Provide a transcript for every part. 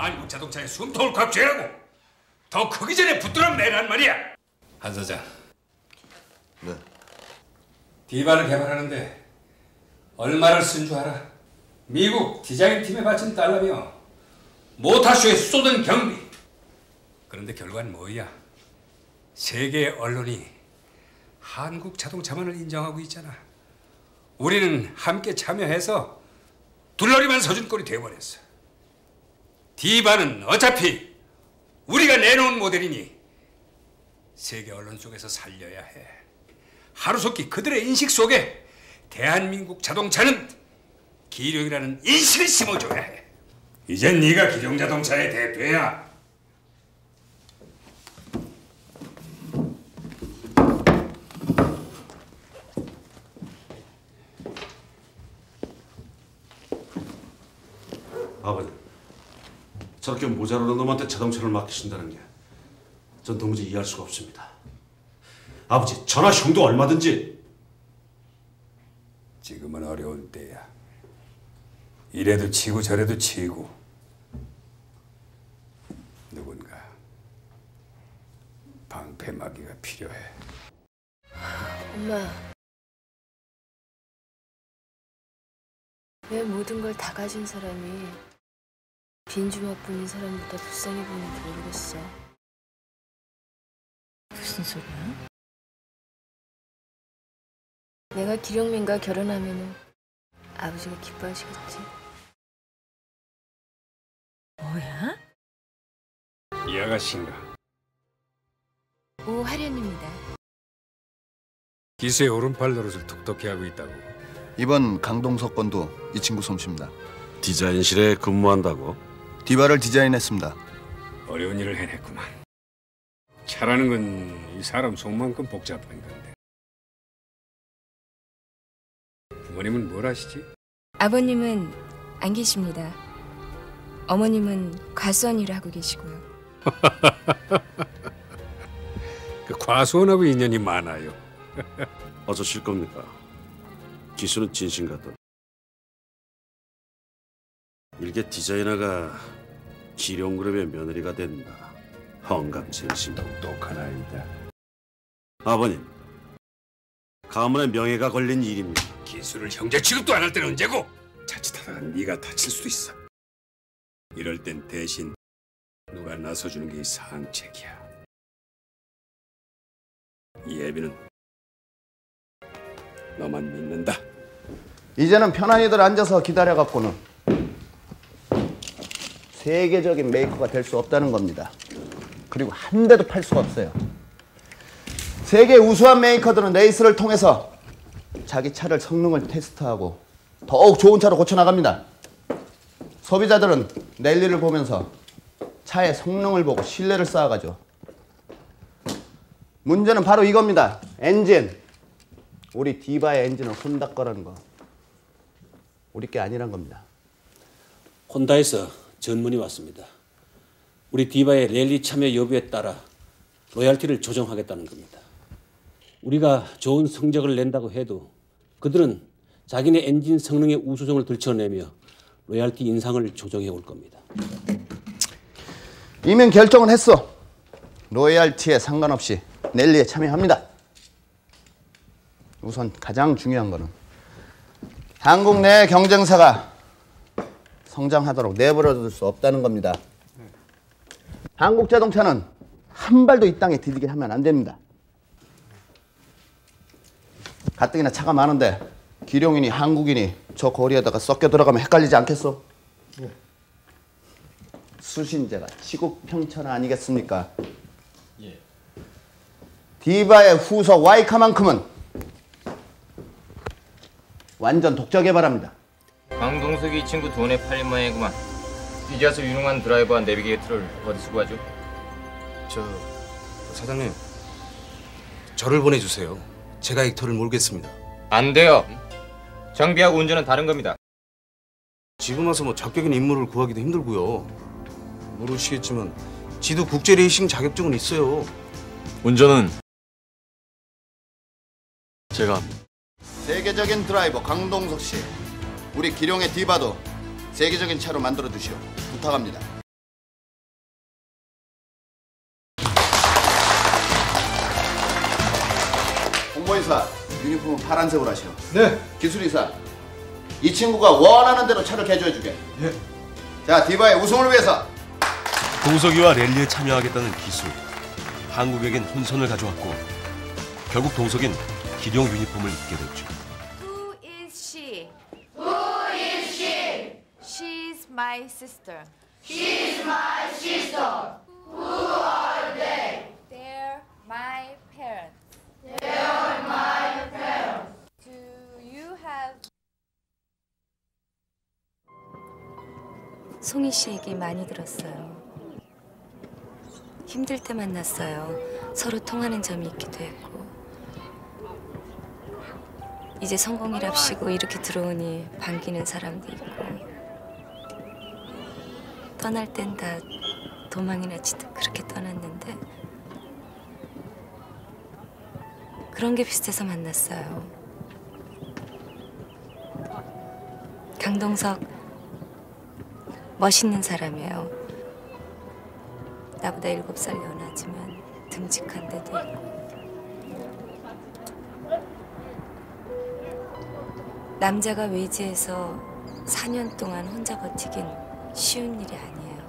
한국 자동차의 숨통을 꽉 쥐라고. 더 크기 전에 붙들어 매란 말이야. 한 사장. 네. 디바를 개발하는데 얼마를 쓴 줄 알아? 미국 디자인 팀에 바친 달러며 모타쇼에 쏟은 경비. 그런데 결과는 뭐야? 세계 언론이 한국 자동차만을 인정하고 있잖아. 우리는 함께 참여해서 둘러리만 서준 꼴이 돼버렸어 디바는 어차피 우리가 내놓은 모델이니 세계 언론 속에서 살려야 해 하루속히 그들의 인식 속에 대한민국 자동차는 기룡이라는 인식을 심어줘야 해. 이젠 네가 기룡 자동차의 대표야. 아버님, 저렇게 모자르는 놈한테 자동차를 맡기신다는 게 전 도무지 이해할 수가 없습니다. 아버지, 저나 형도 얼마든지 지금은 어려울 때야. 이래도 치고 저래도 치고. 누군가 방패막이가 필요해. 엄마. 왜 모든 걸 다 가진 사람이 빈 주먹뿐인 사람보다 불쌍해 보이는지 모르겠어. 무슨 소리야? 내가 기령민과 결혼하면은 아버지가 기뻐하시겠지. 뭐야? 이 아가씨인가? 오하련입니다. 기수의 오른팔 노릇을 톡톡히 하고 있다고. 이번 강동석 건도 이 친구 솜씨입니다. 디자인실에 근무한다고? 디바를 디자인했습니다. 어려운 일을 해냈구만. 차라는 건 이 사람 속만큼 복잡한 건데. 부모님은 뭘 하시지? 아버님은 안 계십니다. 어머님은 과수원 일을 하고 계시고요. 그 과수원하고 인연이 많아요. 어쩌실 겁니까? 기수는 진심 같던. 일개 디자이너가 기룡그룹의 며느리가 된다. 헝감생심. 똑똑한 아이다. 아버님, 가문의 명예가 걸린 일입니다. 기술을 형제 취급도 안 할 때는 언제고? 자칫하다가 네가 다칠 수도 있어. 이럴 땐 대신 누가 나서주는 게 상책이야. 이 애비는 너만 믿는다. 이제는 편안히들 앉아서 기다려갖고는 세계적인 메이커가 될 수 없다는 겁니다. 그리고 한 대도 팔 수가 없어요. 세계 우수한 메이커들은 레이스를 통해서 자기 차를 성능을 테스트하고 더욱 좋은 차로 고쳐나갑니다. 소비자들은 랠리를 보면서 차의 성능을 보고 신뢰를 쌓아가죠. 문제는 바로 이겁니다. 엔진. 우리 디바의 엔진은 혼다 거라는 거. 우리 게 아니란 겁니다. 혼다에서 전문이 왔습니다. 우리 디바의 랠리 참여 여부에 따라 로얄티를 조정하겠다는 겁니다. 우리가 좋은 성적을 낸다고 해도 그들은 자기네 엔진 성능의 우수성을 들춰내며 로얄티 인상을 조정해 올 겁니다. 이미 결정은 했어. 로얄티에 상관없이 랠리에 참여합니다. 우선 가장 중요한 거는 한국 내 경쟁사가 성장하도록 내버려둘 수 없다는 겁니다. 한국 자동차는 한 발도 이 땅에 디디게 하면 안 됩니다. 가뜩이나 차가 많은데 기룡이니 한국인이 저 거리에다가 섞여 들어가면 헷갈리지 않겠어? 수신제가 치국평천 아니겠습니까? 디바의 후속 와이카만큼은 완전 독자 개발합니다. 강동석이 이 친구 돈에 팔린 모양이구만. 이제 와서 유능한 드라이버와 내비게이터를 어디 수고하죠? 저 사장님 저를 보내주세요. 제가 액터를 몰겠습니다. 안 돼요. 정비하고 운전은 다른 겁니다. 지금 와서 뭐 적격인 인물을 구하기도 힘들고요. 모르시겠지만 지도 국제 레이싱 자격증은 있어요. 운전은 제가 합니다. 세계적인 드라이버 강동석 씨, 우리 기룡의 디바도 세계적인 차로 만들어 주시오. 부탁합니다. 홍보이사 유니폼은 파란색으로 하시오. 네. 기술이사 이 친구가 원하는 대로 차를 개조해 주게. 예. 자 디바의 우승을 위해서. 동석이와 랠리에 참여하겠다는 기술. 한국에겐 혼선을 가져왔고 결국 동석인 기룡 유니폼을 입게 됐죠. My sister. She's my sister. Who are they? They're my parents. They're my parents. Do you have 송희 씨 얘기 많이 들었어요. 힘들 때 만났어요. 서로 통하는 점이 있기도 했고. 이제 성공이랍시고 이렇게 들어오니 반기는 사람도 있고. 떠날 땐 다 도망이나 치듯 그렇게 떠났는데 그런 게 비슷해서 만났어요. 강동석 멋있는 사람이에요. 나보다 일곱 살 연하지만 듬직한 데도 있고. 남자가 외지에서 4년 동안 혼자 버티긴 쉬운 일이 아니에요.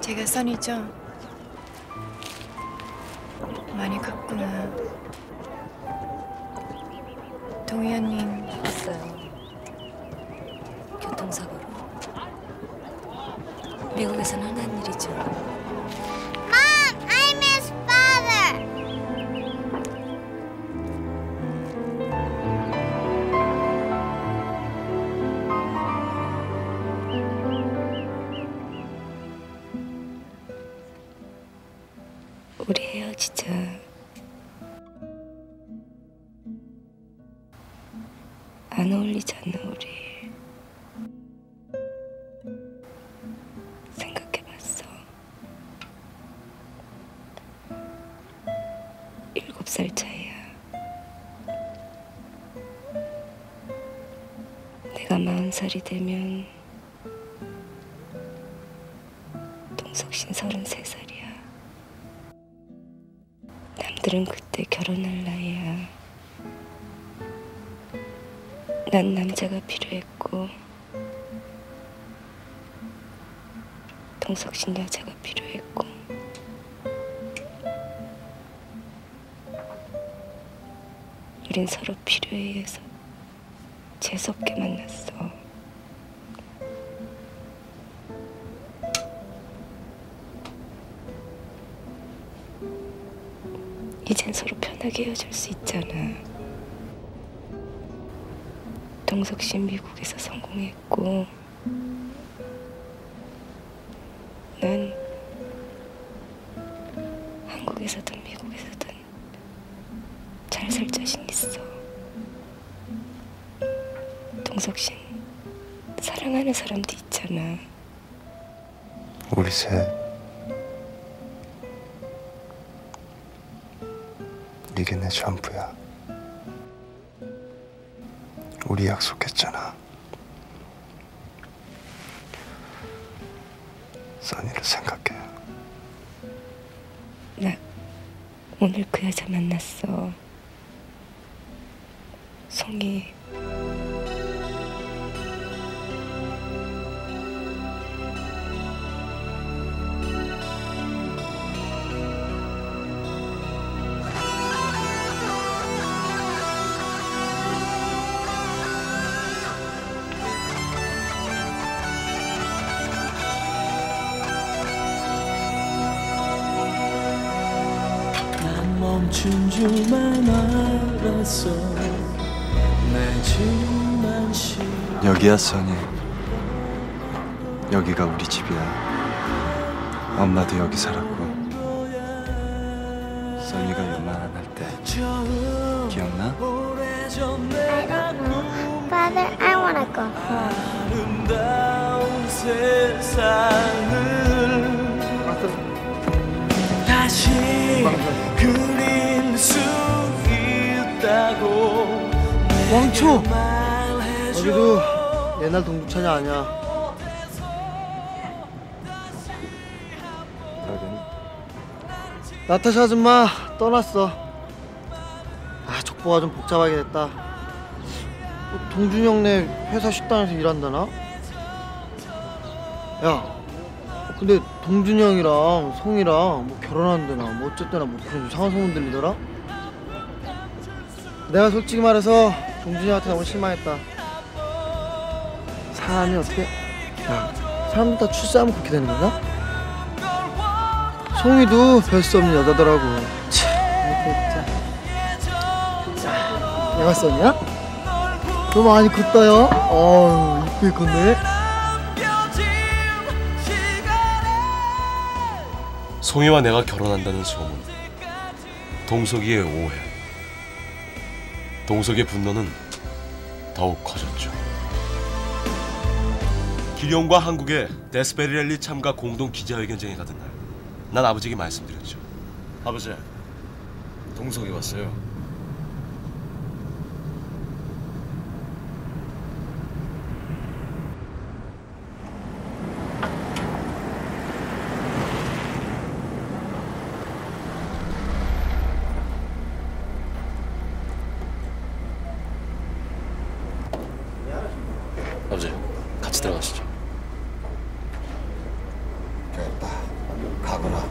제가 선이죠? 많이 컸구나. 동의원님 왔어요. 교통사고로. 미국에선 흔한 일이죠. 우리 헤어지자. 필요했고 동석신 여자가 필요했고 우린 서로 필요에 의해서 재수없게 만났어. 이젠 서로 편하게 헤어질 수 있잖아. 동석 씨 미국에서 성공했고, 써니를 생각해. 나 오늘 그 여자 만났어. 송이. 여기야, 써니. 여기가 우리 집이야. 엄마도 여기 살았고. 써니가 요만할 때 기억나? 오래전 내가 Father, I wanna go 세상을 다시 그릴 수 있다고 왕초! 여기도 옛날 동두천이 아니야. 여긴 나타샤 아줌마 떠났어. 아 족보가 좀 복잡하게 됐다. 뭐 동준이 형네 회사 식당에서 일한다나? 야, 근데 동준이 형이랑 송이랑 뭐 결혼한다나 뭐 어쨌거나 뭐 그런 이상한 소문 들리더라? 내가 솔직히 말해서 동준이한테 너무 실망했다. 사람이 어떻게? 야, 사람들 다 출세하면 그렇게 되는 건가? 송이도 별 수 없는 여자더라고. 참, 진짜. 내가 썼냐? 너 많이 컸다요. 어우, 이쁘게 컸네. 송이와 내가 결혼한다는 소문. 동석이의 오해. 동석의 분노는 더욱 커졌죠. 기룡과 한국의 데스페리 랠리 참가 공동 기자회견장에 가던 날, 난 아버지에게 말씀드렸죠. 아버지, 동석이 왔어요. 아버지, 같이 들어가시죠. 됐다. 가거라.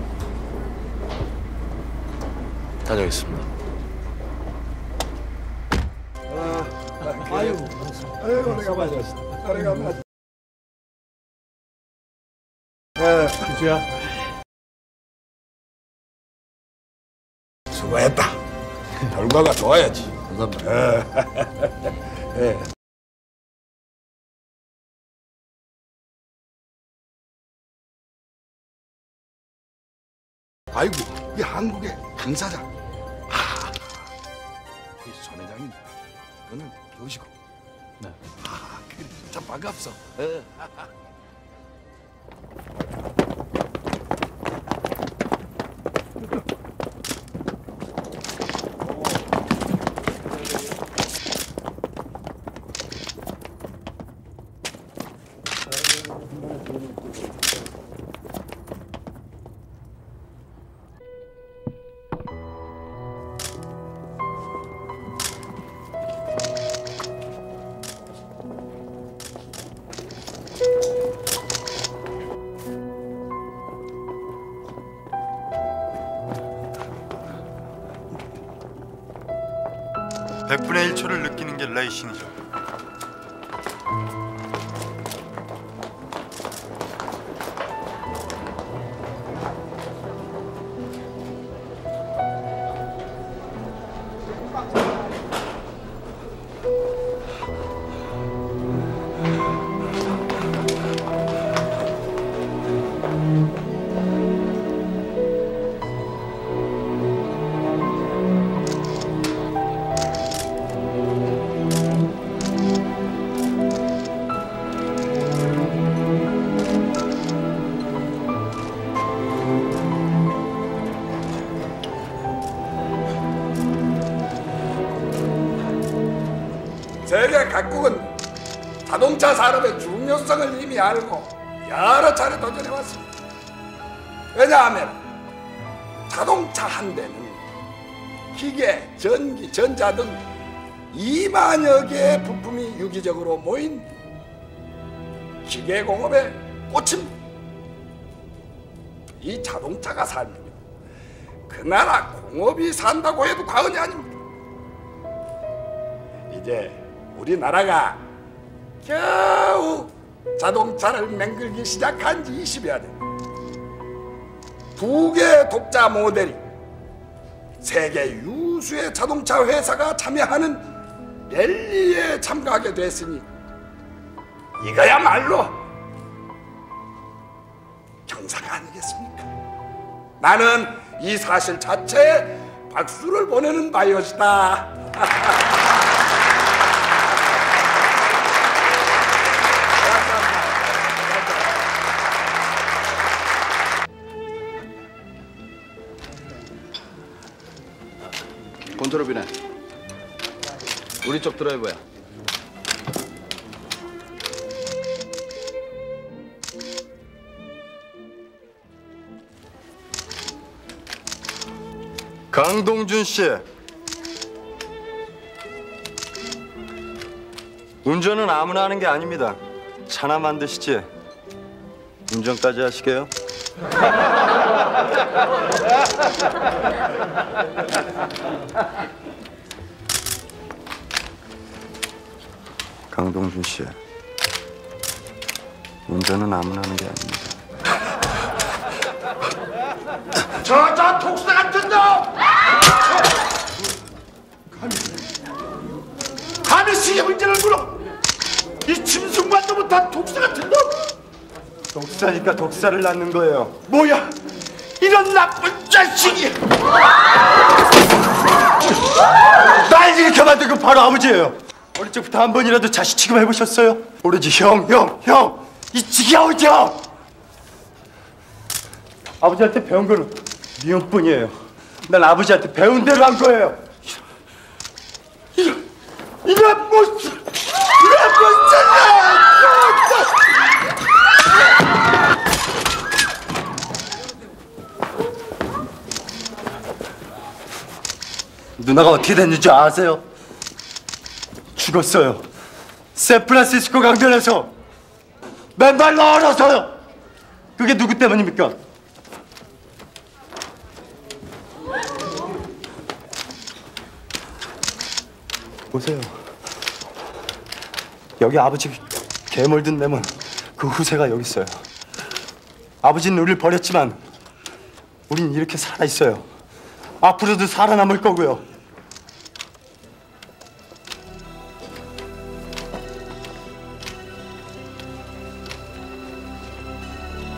다녀오겠습니다. 아유, 내가 맞았어. 내가 맞았어. 예, 기주야. 수고했다. 결과가 좋아야지. 감사합니다. 예. 아이고, 이 한국의 강사장. 아, 이전 회장님, 오늘 오시고. 네. 아, 그래, 백분의 1초를 느끼는 게 레이싱이죠. 이미 알고 여러 차례 도전해 왔습니다. 왜냐하면 자동차 한 대는 기계, 전기, 전자 등 2만여 개의 부품이 유기적으로 모인 기계 공업의 꽃입니다. 이 자동차가 살면 그 나라 공업이 산다고 해도 과언이 아닙니다. 이제 우리나라가 겨우 자동차를 맹글기 시작한 지 20여여 년. 두 개의 독자 모델이 세계 유수의 자동차 회사가 참여하는 랠리에 참가하게 됐으니 이거야말로 경사가 아니겠습니까? 나는 이 사실 자체에 박수를 보내는 바이엇이다. 쪽 드라이버야 강동준 씨. 운전은 아무나 하는 게 아닙니다. 차나 만드시지. 운전까지 하시게요. 강동준 씨. 운전은 아무나 하는 게 아닙니다. 저, 저 독사 같은 놈! 감히, 감히 시계 운전을 물어! 이 짐승만도 못한 독사 같은 놈! 독사니까 독사를 낳는 거예요. 뭐야? 이런 나쁜 자식이! 날 이렇게 만든 건 바로 아버지예요. 어릴 적부터 한 번이라도 자식 취급 해 보셨어요? 오로지 형, 형, 형! 이 지겨운 형! 아버지한테 배운 거는 미움뿐이에요. 난 아버지한테 배운 대로 한 거예요. 이런, 이런 모습! 이런 모습이야! 누나가 어떻게 됐는지 아세요? 죽었어요. 샌프란시스코 강변에서 맨발로 얼어서요. 그게 누구 때문입니까? 보세요. 여기 아버지 개물든 내면 그 후세가 여기 있어요. 아버지는 우리를 버렸지만 우린 이렇게 살아 있어요. 앞으로도 살아남을 거고요.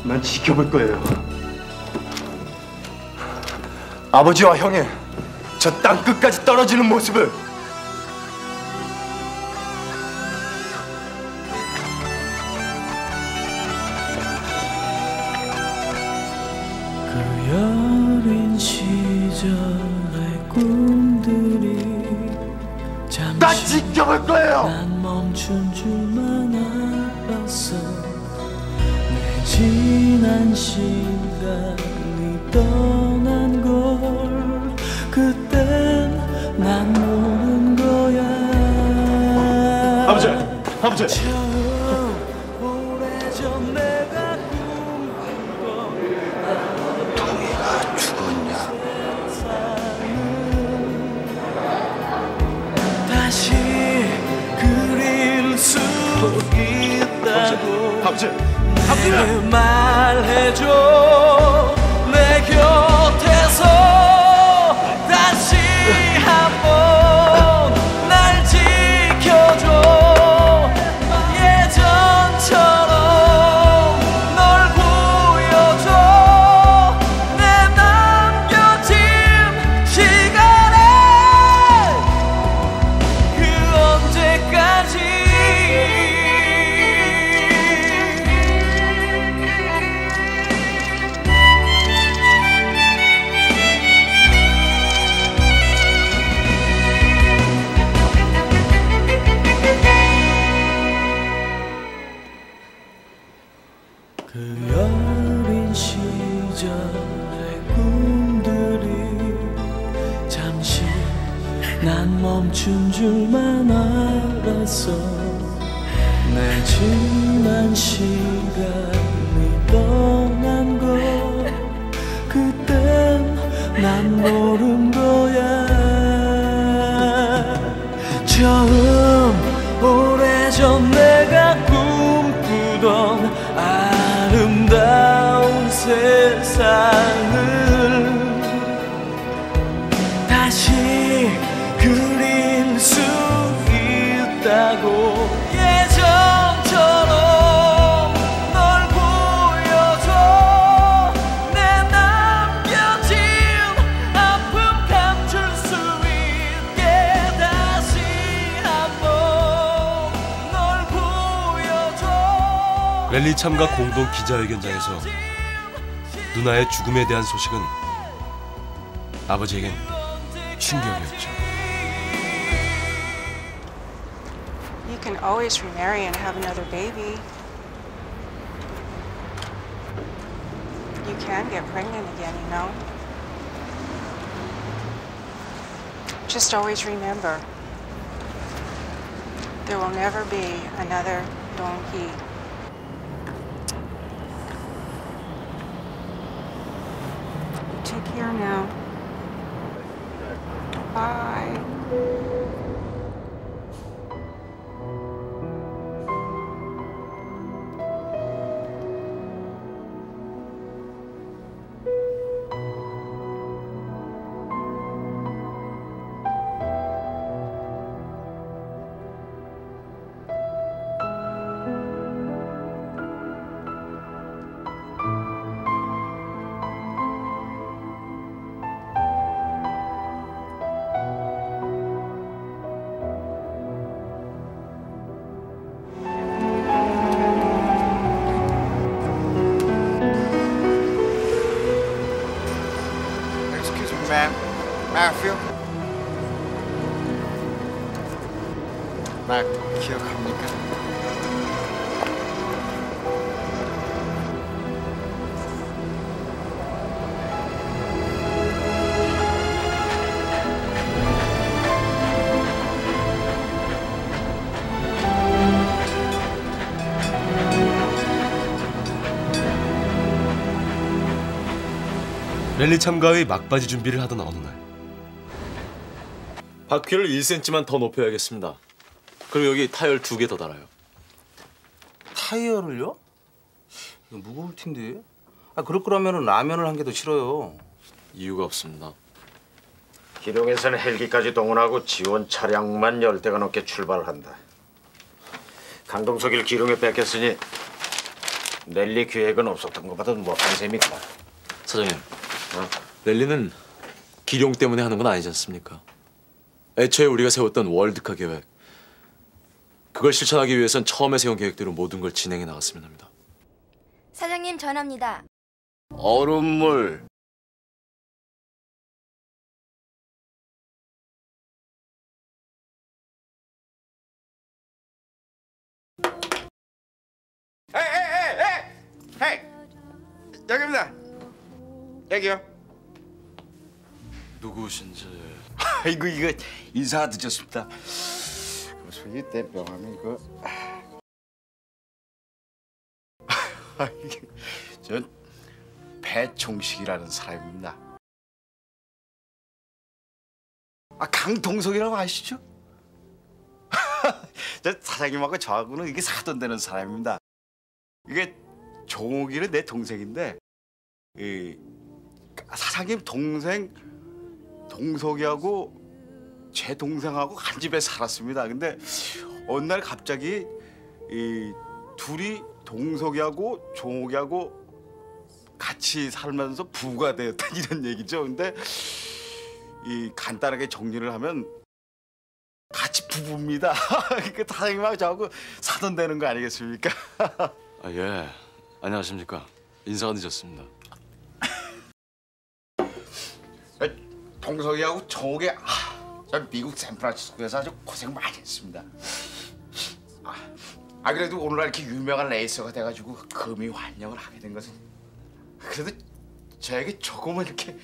난 지켜볼 거예요. 아버지와 형의 저 땅 끝까지 떨어지는 모습을 아버지. 동이가 죽었냐? 다시 그릴 수 있다고 아버지, 내게 말해줘 다시 그릴 수 있다고 랠리 참가 공동 기자회견장에서 누나의 죽음에 대한 소식은 아버지에겐 충격이었죠. You can always remarry and have another baby. You can get pregnant again, you know. Just always remember there will never be another Dong Hee. Take care now. Bye. 나 기억합니까? 랠리 참가의 막바지 준비를 하던 어느 날 바퀴를 1cm만 더 높여야겠습니다. 그리고 여기 타이어를 두개 더 달아요. 타이어를요? 이거 무거울 텐데. 아 그럴 거라면 라면을 한 개더 실어요. 이유가 없습니다. 기룡에서는 헬기까지 동원하고 지원 차량만 열 대가 넘게 출발한다. 강동석이를 기룡에 뺏겼으니 랠리 계획은 없었던 것보다 뭐한 셈이다. 사장님, 랠리는 기룡 때문에 하는 건 아니지 않습니까? 애초에 우리가 세웠던 월드카 계획 그걸 실천하기 위해선 처음에 세운 계획대로 모든 걸 진행해 나갔으면 합니다. 사장님 전화입니다. 얼음물. 에이, 에이, 에이, 에이! 여기입니다. 여기요. 누구신지 아이고 이거 인사가 늦었습니다. 명함이 그. 아, 전 배총식이라는 사람입니다. 아 강동석이라고 아시죠? 저 사장님하고 저하고는 이게 사돈 되는 사람입니다. 이게 종옥이는 내 동생인데 이 사장님 동생 동석이하고 제 동생하고 한 집에 살았습니다. 근데 어느 날 갑자기 이 둘이 동석이하고 종옥이하고 같이 살면서 부부가 되었다 이런 얘기죠. 근데 이 간단하게 정리를 하면 같이 부부입니다. 그 사장님하고 저하고 사돈 되는 거 아니겠습니까? 아 예. 안녕하십니까. 인사가 늦었습니다. 동석이하고 정옥이 아, 저 미국 샌프란시스코에서 아주 고생 많이 했습니다. 아, 아 그래도 오늘날 이렇게 유명한 레이서가 돼가지고 금이 환영을 하게 된 것은 그래도 저에게 조금은 이렇게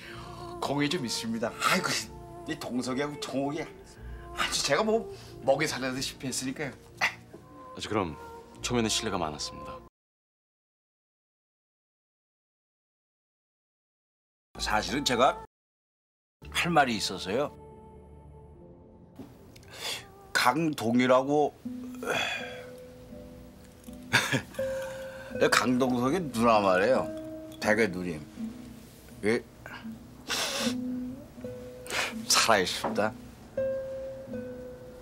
공이 좀 있습니다. 아이고 이 동석이하고 정옥이 아주 제가 뭐 먹이 살려듯이 했으니까요. 아주 그럼 초면에 신뢰가 많았습니다. 사실은 제가 할 말이 있어서요. 강동이라고 강동석이 누나 말이에요. 대개 누님. 예. 살아있습니다.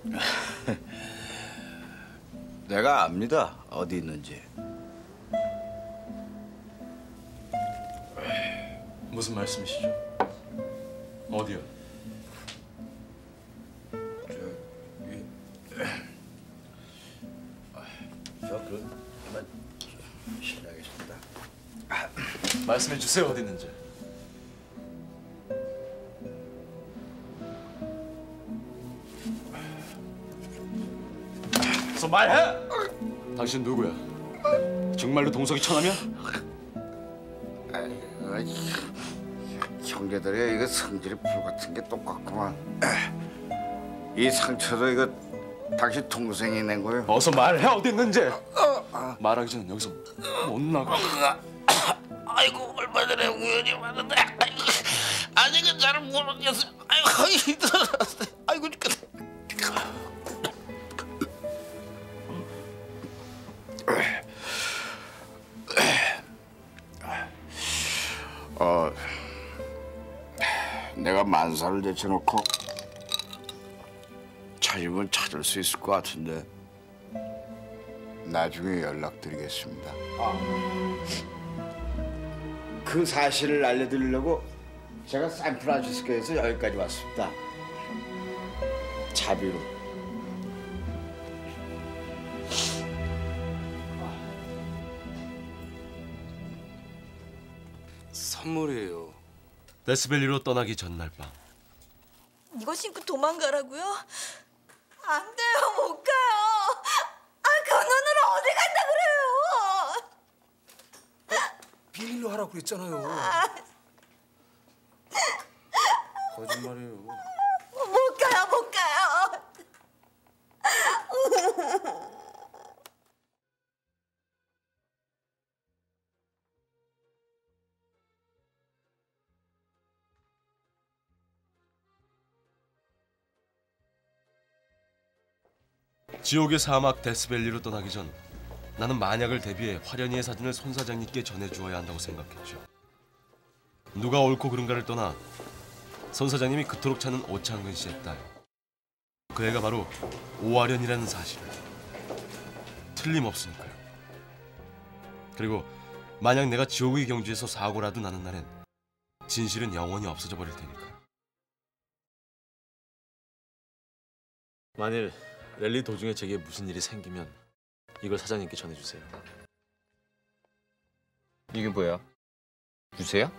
내가 압니다. 어디 있는지. 무슨 말씀이시죠? 어디요? 저 그럼 그만 실례하겠습니다. 말씀해 주세요 어디 있는지. 어서 말해. 당신 누구야? 정말로 동석이 처남이야? 형제들이 이거 성질이 불 같은 게 똑같구만. 이 상처도 이거 당신 동생이 낸 거예요? 어서 말해 어디 있는지. 말하기 전에 여기서 못 나가. 아이고 얼마 전에 우연히 왔는데 아직은 잘 모르겠어요. 아이고 힘들어. 아이고. 어, 내가 만사를 제쳐놓고 찾으면 찾을 수 있을 것 같은데 나중에 연락드리겠습니다. 그 사실을 알려드리려고 제가 샌프란시스코에서 여기까지 왔습니다. 자비로. 선물이에요. 데스밸리로 떠나기 전날 밤 이거 신고 도망가라고요? 안 돼요, 못 가요. 아, 그 눈으로 어디 간다 그래요? 비밀로 하라고 그랬잖아요. 아, 거짓말이에요. 지옥의 사막 데스밸리로 떠나기 전 나는 만약을 대비해 화련이의 사진을 손 사장님께 전해주어야 한다고 생각했죠. 누가 옳고 그른가를 떠나 손 사장님이 그토록 찾는 오창근 씨의 딸. 그 애가 바로 오화련이라는 사실을 틀림없으니까요. 그리고 만약 내가 지옥의 경주에서 사고라도 나는 날엔 진실은 영원히 없어져 버릴 테니까요. 만일 랠리 도중에 제게 무슨 일이 생기면 이걸 사장님께 전해주세요. 이게 뭐야? 유세야?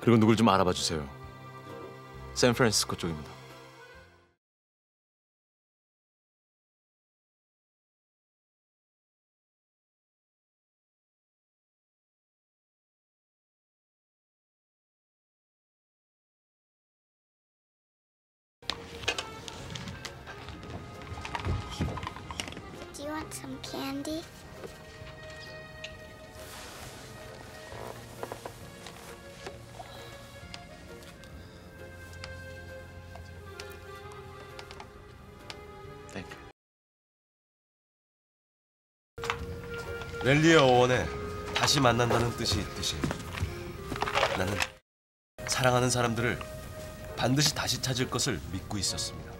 그리고 누굴 좀 알아봐 주세요. 샌프란시스코 쪽입니다. 랠리의 어원에 다시 만난다는 뜻이 있듯이 나는 사랑하는 사람들을 반드시 다시 찾을 것을 믿고 있었습니다.